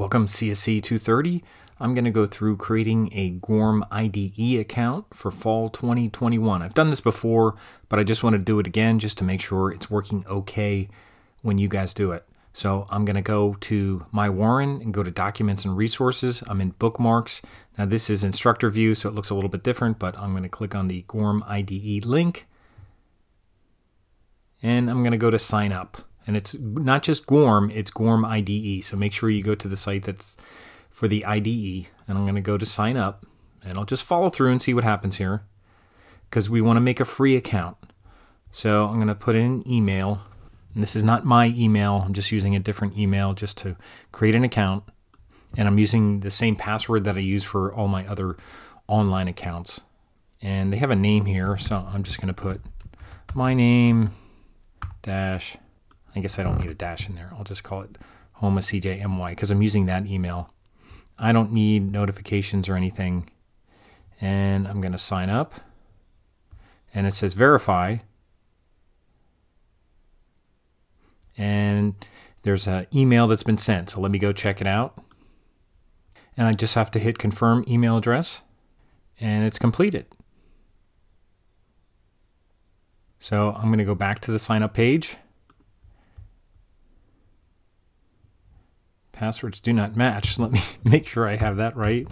Welcome CSC 230. I'm going to go through creating a Goorm IDE account for fall 2021. I've done this before, but I just want to do it again just to make sure it's working okay when you guys do it. So I'm going to go to my Warren and go to Documents and Resources. I'm in Bookmarks. Now this is instructor view, so it looks a little bit different, but I'm going to click on the Goorm IDE link. And I'm going to go to Sign Up. And it's not just Goorm, it's Goorm IDE. So make sure you go to the site that's for the IDE. And I'm going to go to Sign Up. And I'll just follow through and see what happens here. Because we want to make a free account. So I'm going to put in an email. And this is not my email. I'm just using a different email just to create an account. And I'm using the same password that I use for all my other online accounts. And they have a name here, so I'm just going to put my name dash. I guess I don't need a dash in there. I'll just call it Homa CJMY because I'm using that email. I don't need notifications or anything. And I'm going to sign up. And it says verify. And there's an email that's been sent. So let me go check it out. And I just have to hit confirm email address. And it's completed. So I'm going to go back to the sign up page. Passwords do not match. Let me make sure I have that right.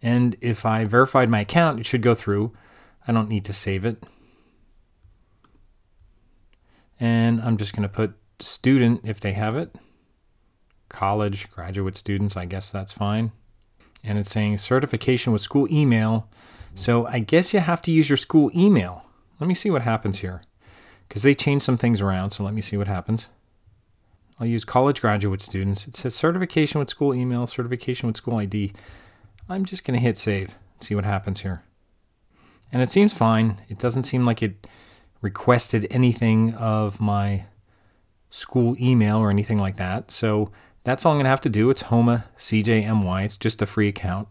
And if I verified my account, it should go through. I don't need to save it. And I'm just going to put student if they have it. College, graduate students, I guess that's fine. And it's saying certification with school email. So I guess you have to use your school email. Let me see what happens here. Because they changed some things around, so let me see what happens. I'll use college graduate students. It says certification with school email, certification with school ID. I'm just going to hit save, see what happens here. And it seems fine. It doesn't seem like it requested anything of my school email or anything like that. So that's all I'm going to have to do. It's Homa CJMY. It's just a free account,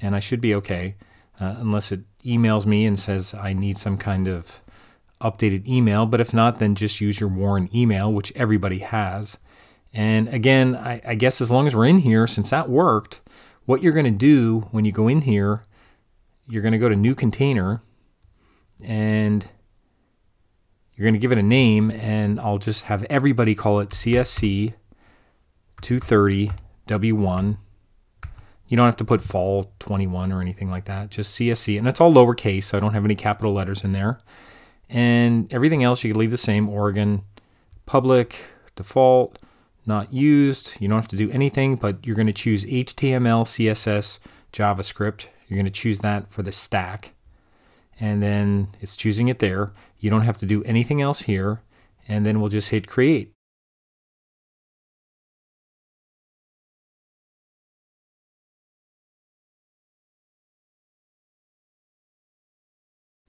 and I should be okay uh, unless it emails me and says I need some kind of updated email. But if not, then just use your Warren email, which everybody has. And again, I, I guess as long as we're in here, since that worked, what you're going to do when you go in here, you're going to go to new container and you're going to give it a name and I'll just have everybody call it CSC 230 W1. You don't have to put fall 21 or anything like that, just CSC. And it's all lowercase, so I don't have any capital letters in there. And everything else you can leave the same Oregon, public, default, not used. You don't have to do anything, but you're going to choose HTML, CSS, JavaScript. You're going to choose that for the stack. And then it's choosing it there. You don't have to do anything else here. And then we'll just hit create.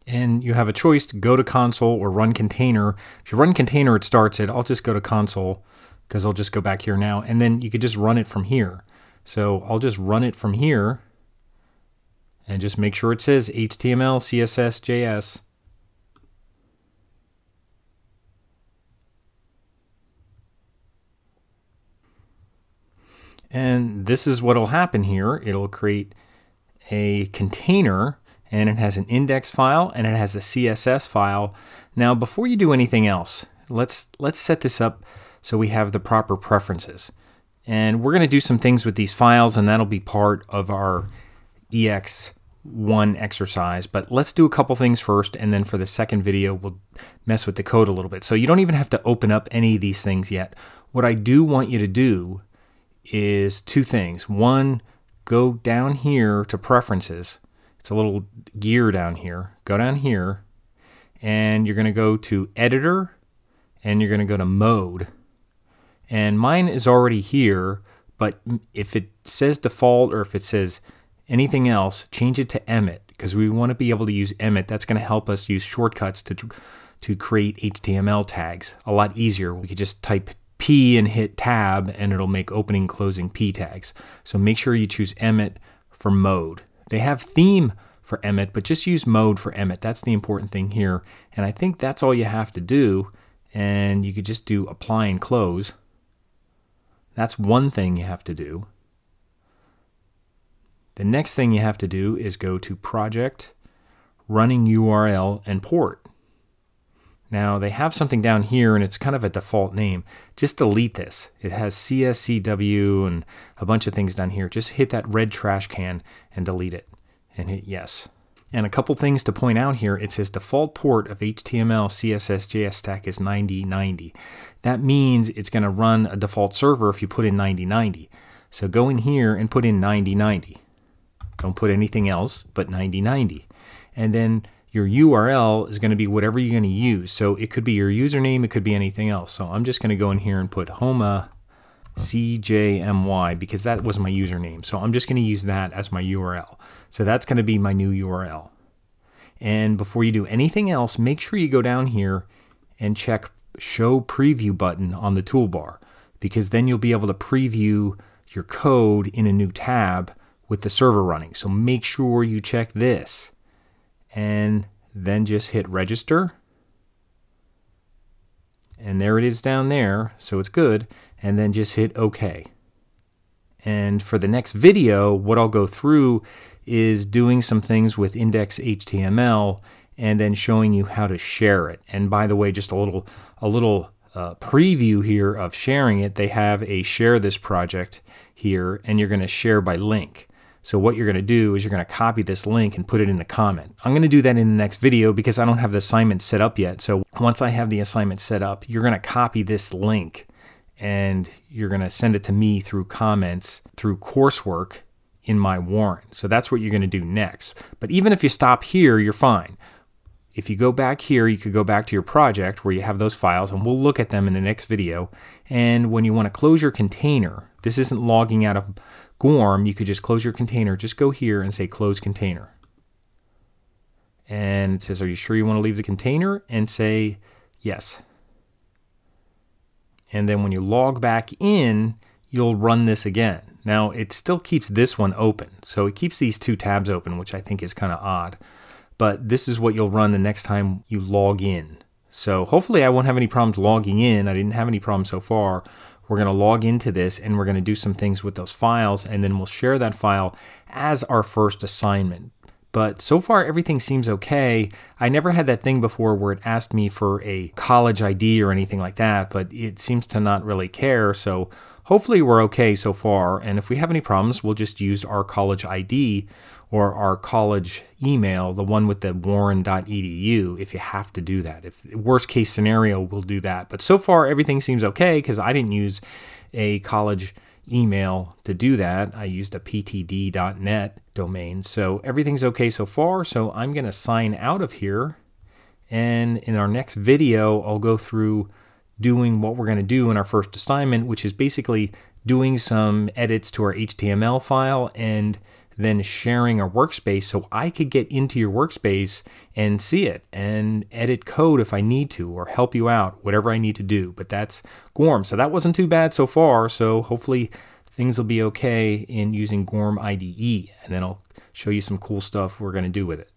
and you have a choice to go to console or run container. If you run container, it starts it. I'll just go to console because I'll just go back here now. And then you could just run it from here. So I'll just run it from here and just make sure it says HTML, CSS, JS. And this is what will happen here. It'll create a container and it has an index file and it has a CSS file. Now, before you do anything else, let's let's set this up so we have the proper preferences. And we're going to do some things with these files and that'll be part of our EX1 exercise. But let's do a couple things first and then for the second video we'll mess with the code a little bit. So you don't even have to open up any of these things yet. What I do want you to do is two things. One, go down here to preferences it's a little gear down here. Go down here and you're going to go to editor and you're going to go to mode. And mine is already here, but if it says default or if it says anything else, change it to Emmet because we want to be able to use Emmet. That's going to help us use shortcuts to to create HTML tags a lot easier. We could just type P and hit tab and it'll make opening closing P tags. So make sure you choose Emmet for mode. They have theme for Emmet, but just use mode for Emmet. That's the important thing here. And I think that's all you have to do. And you could just do apply and close. That's one thing you have to do. The next thing you have to do is go to Project, Running URL, and Port. Now they have something down here and it's kind of a default name. Just delete this. It has CSCW and a bunch of things down here. Just hit that red trash can and delete it and hit yes. And a couple things to point out here. It says default port of HTML CSS JS stack is 9090. That means it's going to run a default server if you put in 9090. So go in here and put in 9090. Don't put anything else but 9090. And then your URL is going to be whatever you're going to use. So it could be your username, it could be anything else. So I'm just going to go in here and put Homa CJMY because that was my username. So I'm just going to use that as my URL. So that's going to be my new URL. And before you do anything else, make sure you go down here and check show preview button on the toolbar because then you'll be able to preview your code in a new tab with the server running. So make sure you check this and then just hit register. And there it is down there, so it's good. And then just hit OK. And for the next video, what I'll go through is doing some things with index.html and then showing you how to share it. And by the way, just a little a little uh, preview here of sharing it. They have a share this project here, and you're going to share by link. So what you're going to do is you're going to copy this link and put it in the comment. I'm going to do that in the next video because I don't have the assignment set up yet. So once I have the assignment set up, you're going to copy this link and you're going to send it to me through comments through coursework in my Warren. So that's what you're going to do next. But even if you stop here, you're fine. If you go back here, you could go back to your project where you have those files, and we'll look at them in the next video. And when you want to close your container, this isn't logging out of Goorm, you could just close your container. Just go here and say close container. And it says, are you sure you want to leave the container? And say yes. And then when you log back in, you'll run this again. Now it still keeps this one open. So it keeps these two tabs open, which I think is kind of odd. But this is what you'll run the next time you log in. So hopefully I won't have any problems logging in. I didn't have any problems so far. We're going to log into this and we're going to do some things with those files and then we'll share that file as our first assignment. But so far everything seems okay. I never had that thing before where it asked me for a college ID or anything like that, but it seems to not really care. So hopefully we're okay so far. And if we have any problems, we'll just use our college ID or our college email, the one with the warren.edu, if you have to do that. If worst case scenario, we'll do that. But so far, everything seems okay because I didn't use a college email to do that. I used a ptd.net domain. So everything's okay so far. So I'm going to sign out of here. And in our next video, I'll go through doing what we're going to do in our first assignment, which is basically doing some edits to our HTML file and then sharing a workspace so I could get into your workspace and see it and edit code if I need to or help you out, whatever I need to do. But that's Goorm. So that wasn't too bad so far. So hopefully things will be okay in using Goorm IDE. And then I'll show you some cool stuff we're going to do with it.